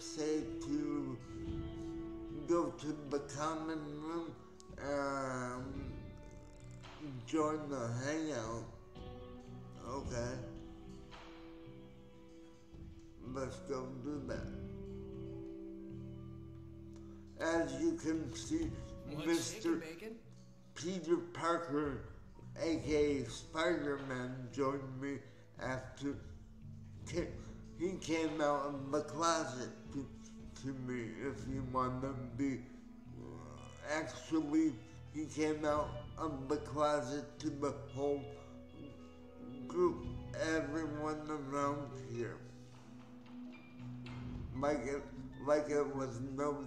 say to go to the common room um, join the hangout. Okay. Let's go do that. As you can see, Mr. bacon? Peter Parker, aka Spider Man, joined me after ca- he came out of the closet to, to me. If you want to be, uh, actually, he came out of the closet to the whole group, everyone around here. Like it, like it was no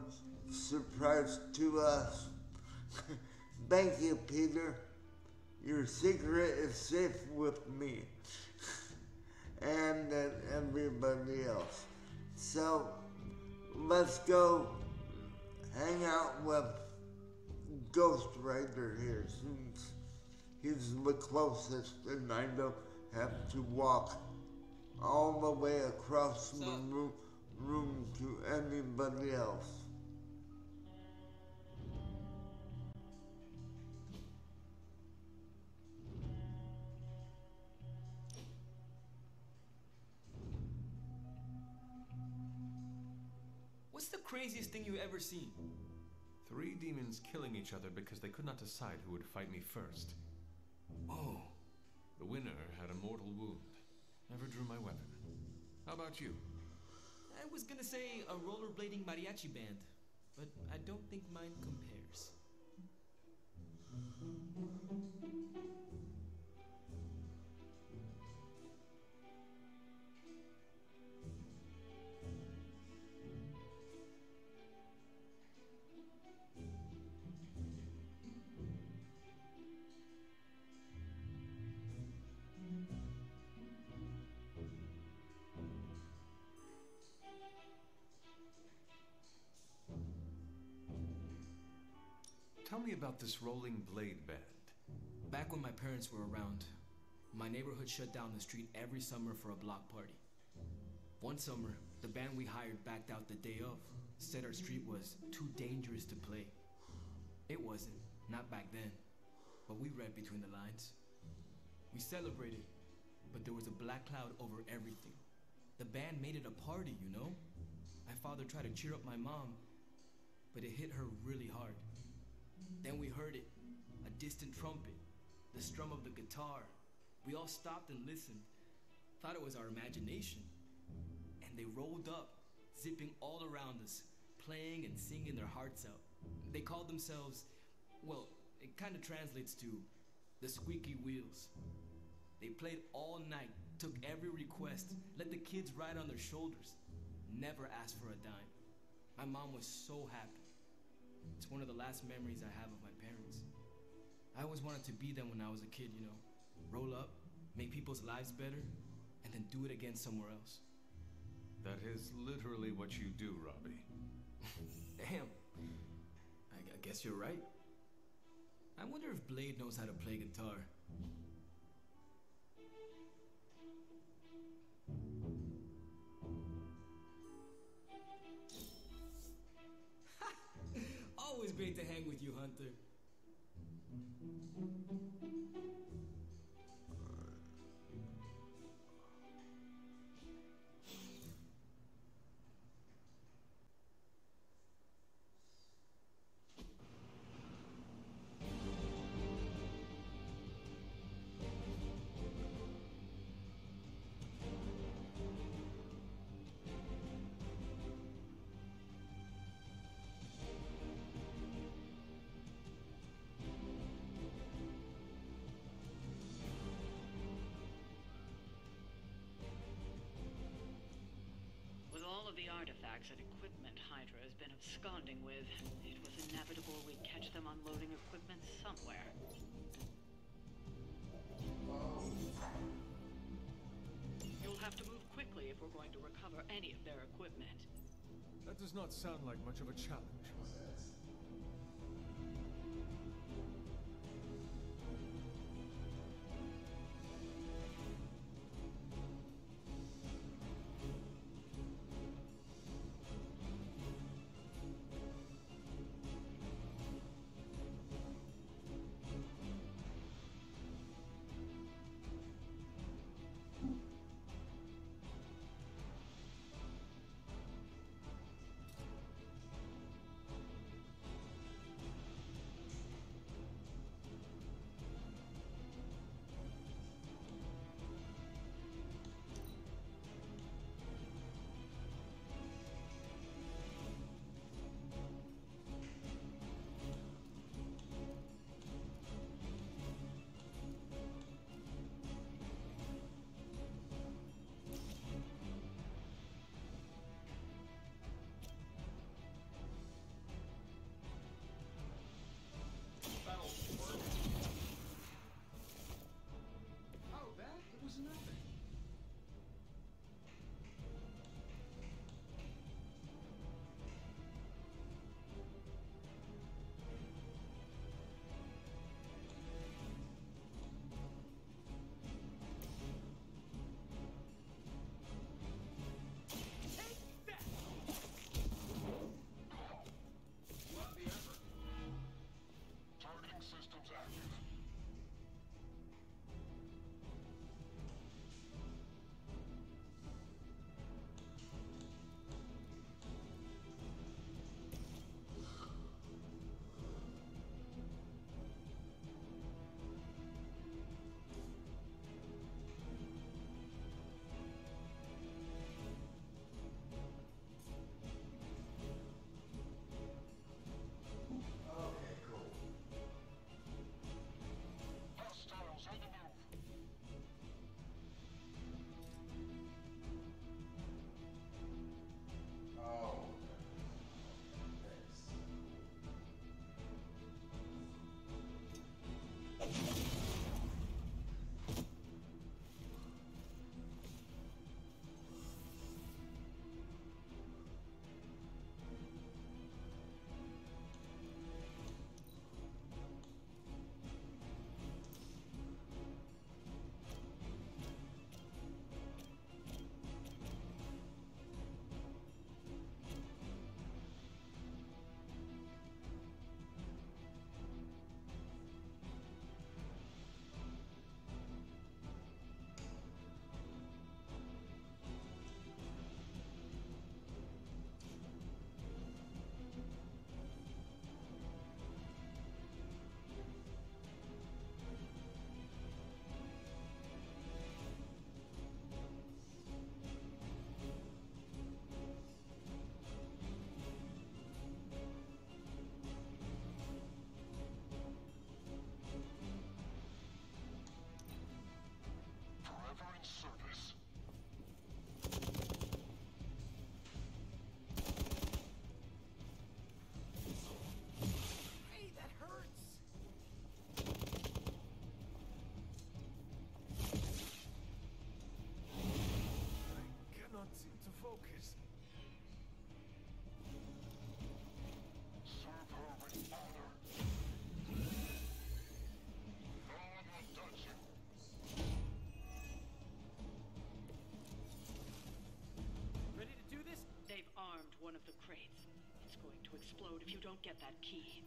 surprise to us. Thank you, Peter. Your secret is safe with me and uh, everybody else. So let's go hang out with Ghost Rider here since he's the closest and I don't have to walk all the way across the room, room to anybody else. The craziest thing you've ever seen? Three demons killing each other because they could not decide who would fight me first. Oh, The winner had a mortal wound. Never drew my weapon. How about you? I was gonna say a rollerblading mariachi band, but I don't think mine compares. Tell me about this Rolling Blade band. Back when my parents were around, my neighborhood shut down the street every summer for a block party. One summer, the band we hired backed out the day of, said our street was too dangerous to play. It wasn't, not back then, but we read between the lines. We celebrated, but there was a black cloud over everything. The band made it a party, you know? My father tried to cheer up my mom, but it hit her really hard. Then we heard it a distant trumpet, the strum of the guitar. We all stopped and listened, thought it was our imagination. And they rolled up, zipping all around us, playing and singing their hearts out. They called themselves, well, it kind of translates to the squeaky wheels. They played all night, took every request, let the kids ride on their shoulders, never asked for a dime. My mom was so happy. It's one of the last memories I have of my parents. I always wanted to be them when I was a kid, you know. Roll up, make people's lives better, and then do it again somewhere else. That is literally what you do, Robbie. Damn. I, I guess you're right. I wonder if Blade knows how to play guitar. Hang with you, Hunter. Artifacts and equipment Hydra has been absconding with, it was inevitable we'd catch them unloading equipment somewhere. You'll have to move quickly if we're going to recover any of their equipment. That does not sound like much of a challenge. Focus. Serve her with honor. No will touch you. Ready to do this? They've armed one of the crates. It's going to explode if you don't get that key.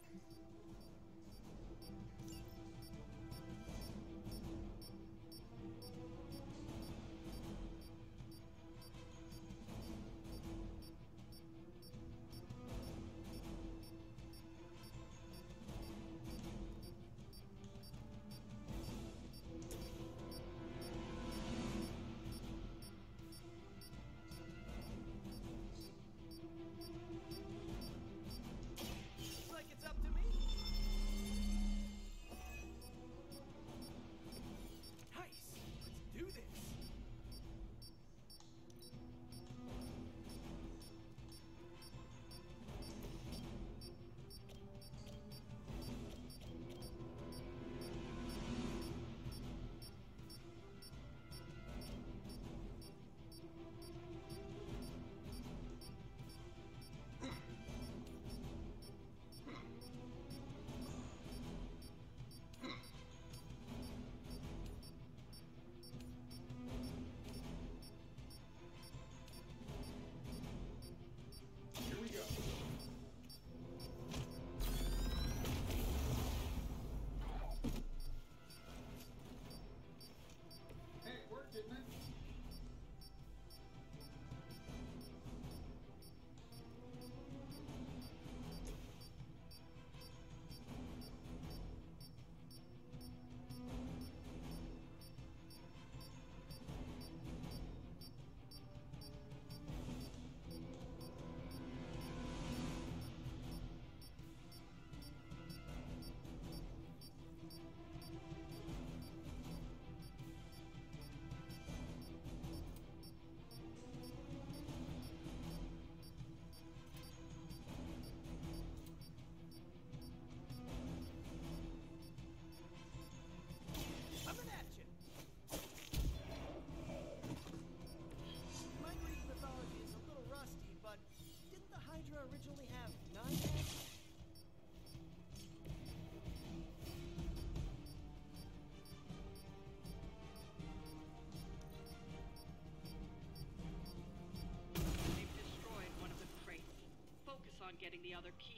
Getting the other keys.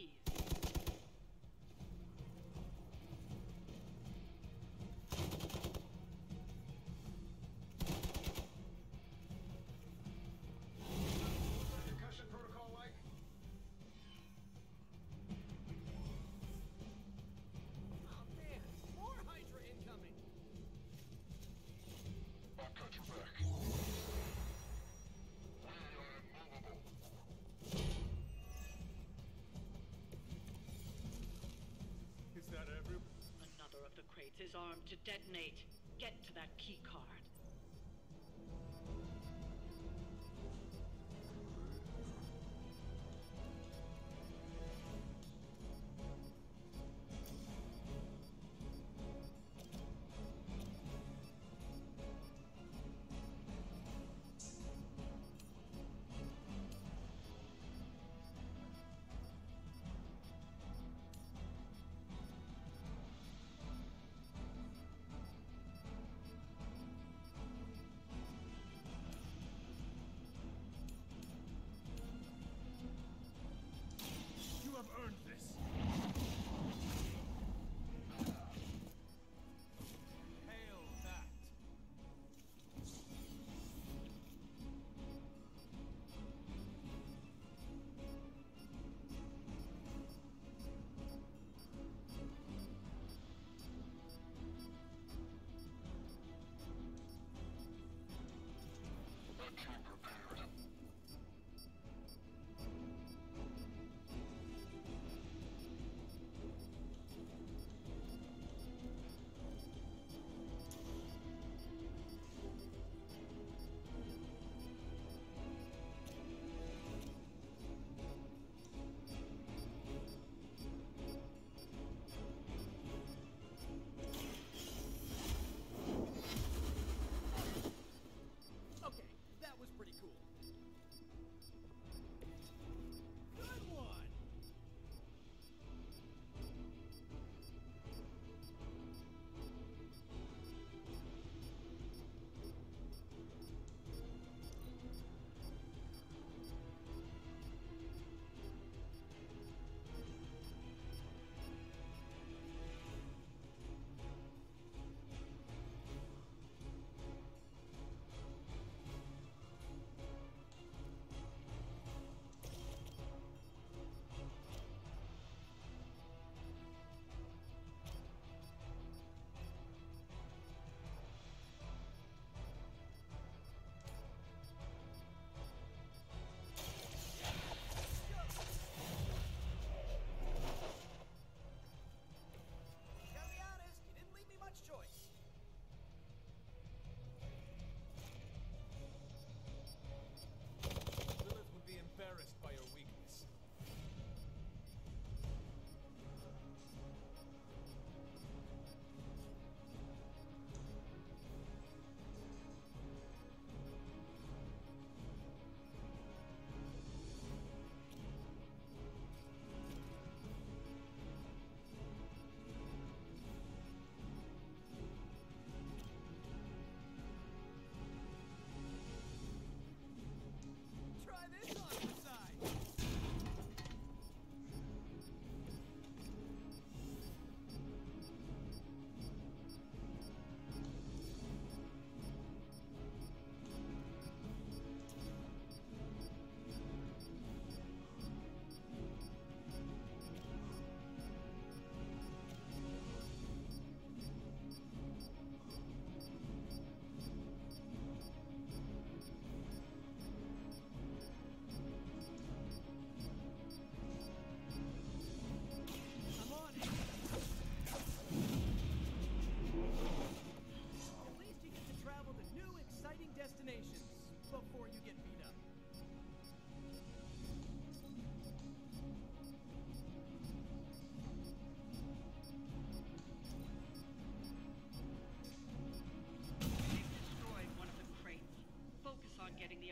The crates is armed to detonate. Get to that key card.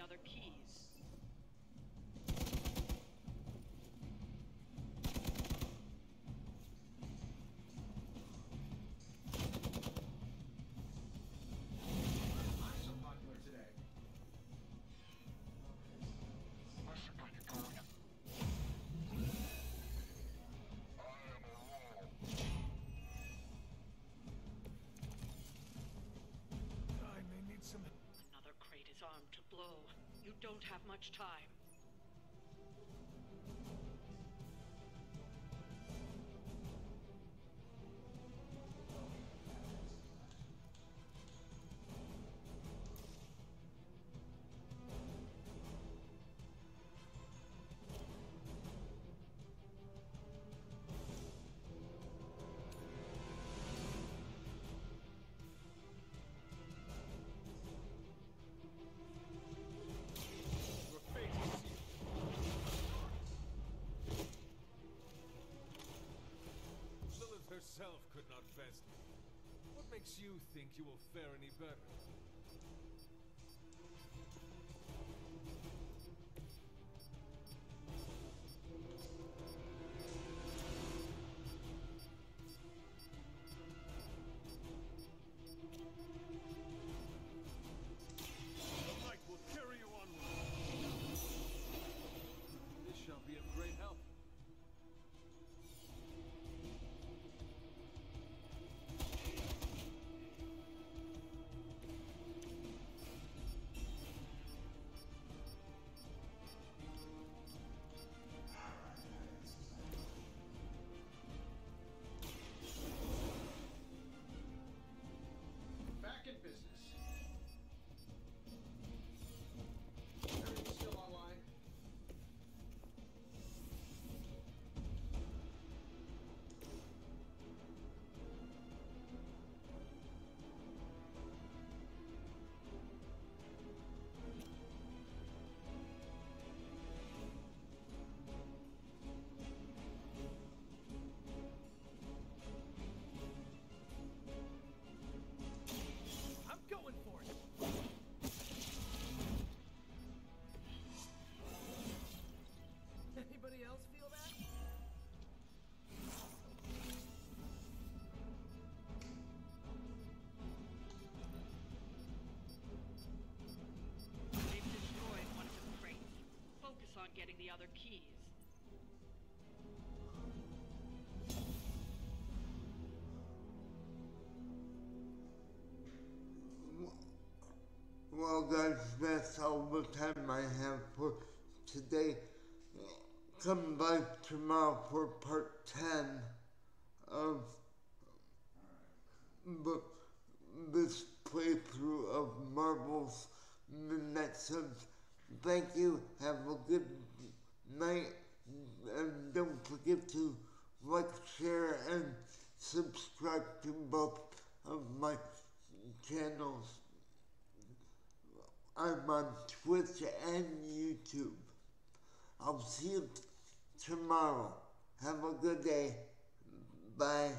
other keys. don't have much time. Not best. What makes you think you will fare any better? On getting the other keys. Well, guys, that's all the time I have for today. Come back tomorrow for part 10 of this playthrough of Marvel's Midnight Suns. Thank you. Have a good night. And don't forget to like, share, and subscribe to both of my channels. I'm on Twitch and YouTube. I'll see you tomorrow. Have a good day. Bye.